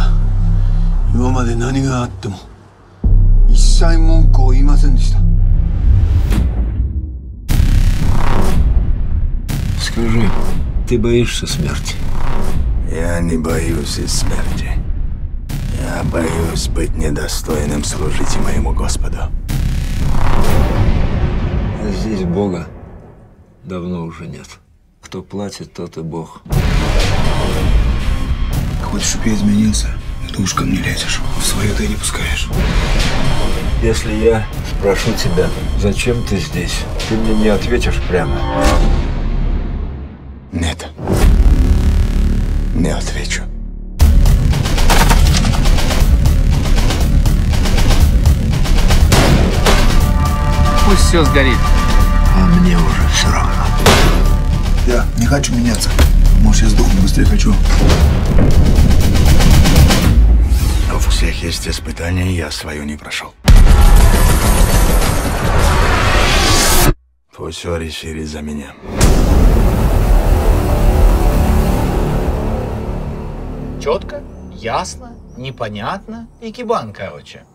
は今まで何があっても一切文句を言いませんでした Скажи, ты боишься смерти? Я не боюсь и смерти. Я боюсь быть недостойным служить моему Господу. А здесь Бога давно уже нет. Кто платит, тот и Бог. Хочешь, чтобы я изменился? Ты уж ко мне лезешь. В свое ты не пускаешь. Если я спрошу тебя, зачем ты здесь, ты мне не ответишь прямо. Нет. Не отвечу. Пусть все сгорит. А мне уже все равно. Я не хочу меняться. Может, я сдохну быстрее хочу. Но в всех есть испытания, я свою не прошел. Пусть все решили за меня. Четко, ясно, непонятно и кибан, короче.